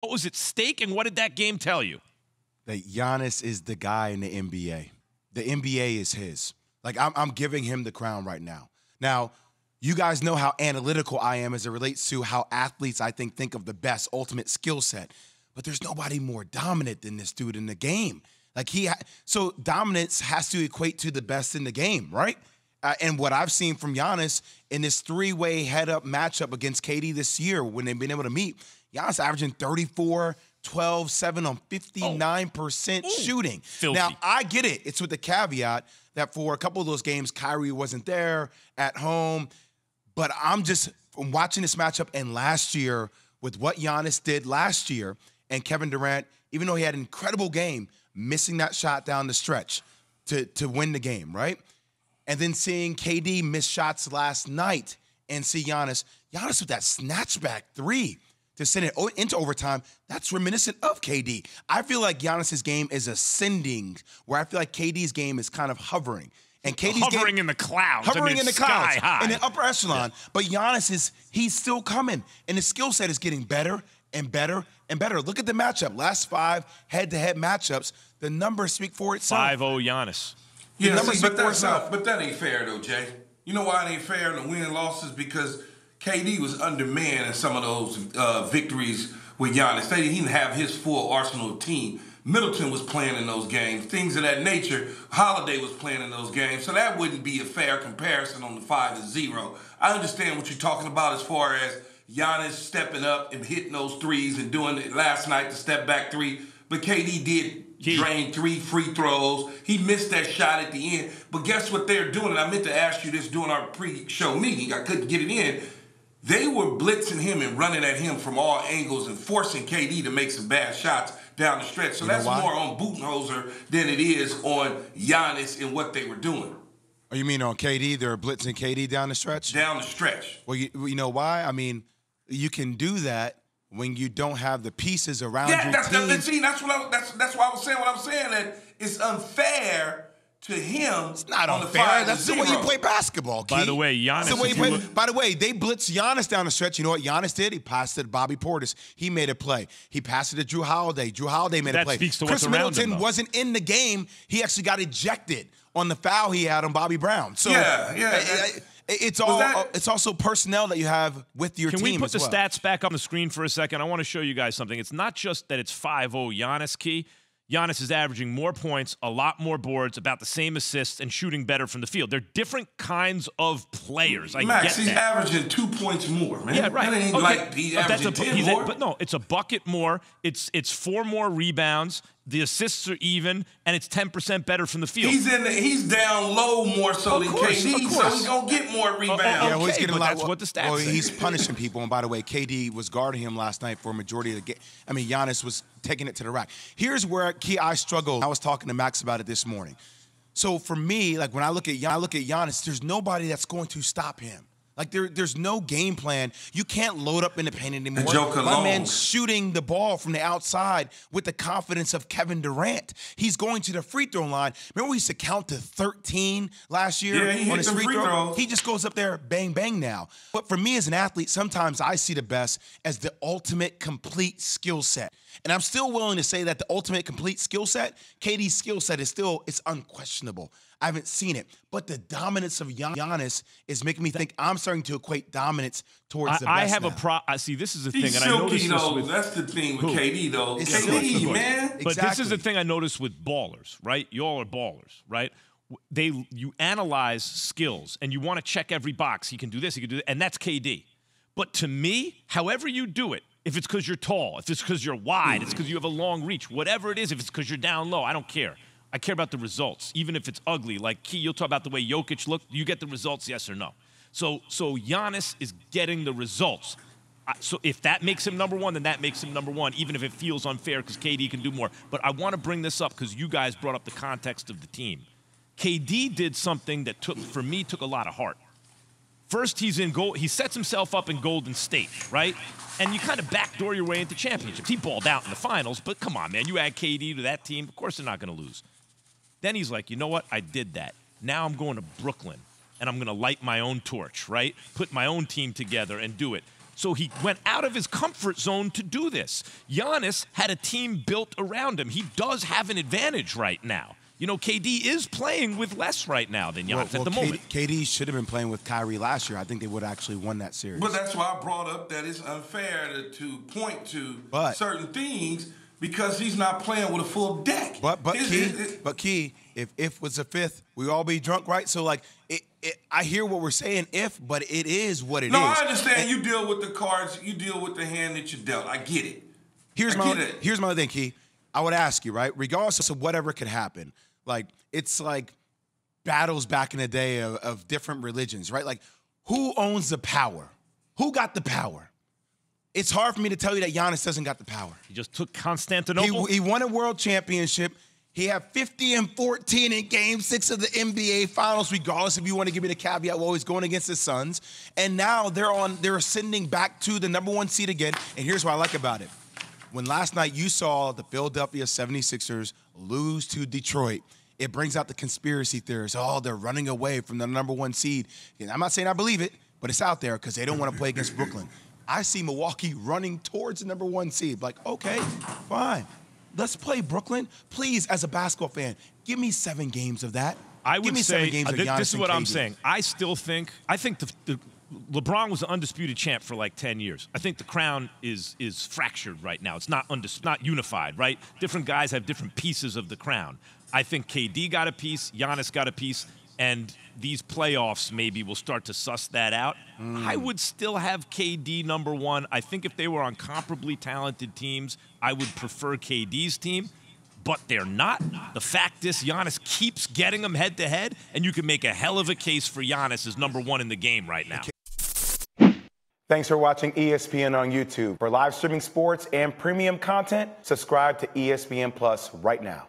What was at stake, and what did that game tell you? That Giannis is the guy in the NBA. The NBA is his. Like I'm, I'm giving him the crown right now. Now, you guys know how analytical I am as it relates to how athletes I think think of the best ultimate skill set. But there's nobody more dominant than this dude in the game. Like he, so dominance has to equate to the best in the game, right? Uh, and what I've seen from Giannis in this three-way head-up matchup against KD this year, when they've been able to meet, Giannis averaging 34, 12, 7 on 59% shooting. Filthy. Now, I get it. It's with the caveat that for a couple of those games, Kyrie wasn't there at home. But I'm just from watching this matchup and last year with what Giannis did last year and Kevin Durant, even though he had an incredible game, missing that shot down the stretch to, to win the game, right? And then seeing KD miss shots last night and see Giannis, Giannis with that snatchback three to send it into overtime, that's reminiscent of KD. I feel like Giannis's game is ascending, where I feel like KD's game is kind of hovering. And KD's Hovering game, in the clouds. I hovering mean, in the clouds, high. in the upper echelon. But Giannis is he's still coming, and his skill set is getting better and better and better. Look at the matchup. Last five head-to-head matchups, the numbers speak for itself. 5 0 Giannis. Yeah, see, but that's not, but that ain't fair though, Jay. You know why it ain't fair in the win and losses? Because KD was undermanned in some of those uh, victories with Giannis. They, he didn't have his full arsenal team. Middleton was playing in those games, things of that nature. Holiday was playing in those games, so that wouldn't be a fair comparison on the five to zero. I understand what you're talking about as far as Giannis stepping up and hitting those threes and doing it last night the step back three, but KD did drain three free throws. He missed that shot at the end. But guess what they're doing? And I meant to ask you this during our pre-show meeting. I couldn't get it in. They were blitzing him and running at him from all angles and forcing KD to make some bad shots down the stretch. So You that's more on Budenholzer than it is on Giannis and what they were doing Oh, you mean on KD? They're blitzing KD down the stretch? down the stretch. Well, you, you know why? I mean, you can do that when you don't have the pieces around Yeah, your that's, team. that's, see, that's what I, that's that's why I was saying what I'm saying that it's unfair to him. It's not on the unfair. five That's the way you play basketball. By the way, Giannis, That's the way you play. By the way, they blitzed Giannis down the stretch. You know what Giannis did? He passed it to Bobby Portis. He made a play. He passed it to Jrue Holiday. Jrue Holiday made That a play. speaks to Chris what's around him, Middleton though. wasn't in the game. He actually got ejected on the foul he had on Bobby Brown. So Yeah, yeah, I- I- that- it's all. that- uh, it's also personnel that you have with your Can team we put as the well. stats back on the screen for a second? I want to show you guys something. It's not just that it's 5 0 Giannis key. Giannis is averaging more points, a lot more boards, about the same assists, and shooting better from the field. They're different kinds of players. I Max, get he's that. averaging two points more, man. Yeah, right. That ain't Okay, like he's but that's averaging a, ten he's a- more. but no, it's a bucket more. It's it's four more rebounds. The assists are even, and it's ten percent better from the field. He's in. The, he's down low more so Of than course, KD, of so he's gonna get more oh, oh, rebounds. oh, Yeah, well, he's getting but a lot. that's what the stats Well, say. he's punishing people. And by the way, KD was guarding him last night for a majority of the game. I mean, Giannis was taking it to the rack. Here's where key I struggle. I was talking to Max about it this morning. So for me, like when I look at Gian- I look at Giannis, there's nobody that's going to stop him. Like there, there's no game plan. You can't load up in the paint anymore. My man's shooting the ball from the outside with the confidence of Kevin Durant. He's going to the free throw line. Remember we used to count to 13 last year Yeah, he on hit his free, free throw? throws. He just goes up there, bang, bang now. But for me as an athlete, sometimes I see the best as the ultimate complete skill set. And I'm still willing to say that the ultimate complete skill set, KD's skill set is still, it's unquestionable. I haven't seen it. But the dominance of Gian- Giannis is making me think I'm starting to equate dominance towards I, the I best have a now. pro. I see. This is the thing, He's and I noticed silky this though. with. That's the thing with Who? KD though. It's KD, silky. man. But this is the thing I noticed with ballers, right? Y'all are ballers, right? They you analyze skills and you want to check every box. He can do this, he can do that, and that's KD. But to me, however you do it, if it's because you're tall, if it's because you're wide, it's because you have a long reach, whatever it is, if it's because you're down low, I don't care. I care about the results, even if it's ugly. Like Key, you'll talk about the way Jokic looked. You get the results, yes or no. So, so Giannis is getting the results. So if that makes him number one, then that makes him number one, even if it feels unfair because KD can do more. But I want to bring this up because you guys brought up the context of the team. KD did something that took, for me, took a lot of heart. First, he's in gold. He sets himself up in Golden State, right? And you kind of backdoor your way into championships. He balled out in the finals, but come on, man, you add KD to that team, of course they're not going to lose. Then he's like, you know what? I did that. Now I'm going to Brooklyn and I'm going to light my own torch, right? Put my own team together and do it. So he went out of his comfort zone to do this. Giannis had a team built around him. He does have an advantage right now. You know, KD is playing with less right now than Giannis well, at the KD, moment. KD should have been playing with Kyrie last year. I think they would have actually won that series. But that's why I brought up that it's unfair to, to point to But- certain things because he's not playing with a full deck. But but It's- key, it- it- but key. If if was a fifth, we all be drunk, right? So like, it, it, I hear what we're saying. If, but it is what it is. no, I understand. And you deal with the cards. You deal with the hand that you dealt. I get it. Here's I my it. here's my thing, key. I would ask you, right? Regardless of whatever could happen, like it's like battles back in the day of, of different religions, right? Like, who owns the power? Who got the power? It's hard for me to tell you that Giannis doesn't got the power. He just took Constantinople. He, he won a world championship. He had 50 and 14 in game six of the NBA finals, regardless if you want to give me the caveat, well, he's going against the Suns. And now they're on, they're ascending back to the number one seed again. And here's what I like about it. When last night you saw the Philadelphia 76ers lose to Detroit, it brings out the conspiracy theorists. Oh, they're running away from the number one seed. And I'm not saying I believe it, but it's out there because they don't want to play against Brooklyn. I see Milwaukee running towards the number one seed. Like, okay, fine. Let's play Brooklyn. Please, as a basketball fan, give me seven games of that. I would give me say seven games uh, Giannis this is what I'm saying. I still think I think the, the LeBron was the undisputed champ for like 10 years. I think the crown is is fractured right now. It's not undis- not unified, right? Different guys have different pieces of the crown. I think KD got a piece, Giannis got a piece, and these playoffs maybe will start to suss that out. Mm. I would still have KD number 1. I think if they were on comparably talented teams, I would prefer KD's team but they're not. The fact is, Giannis keeps getting them head to head, and you can make a hell of a case for Giannis as number one in the game right now. Thanks for watching ESPN on YouTube. For live streaming sports and premium content, subscribe to E ESPN Plus right now.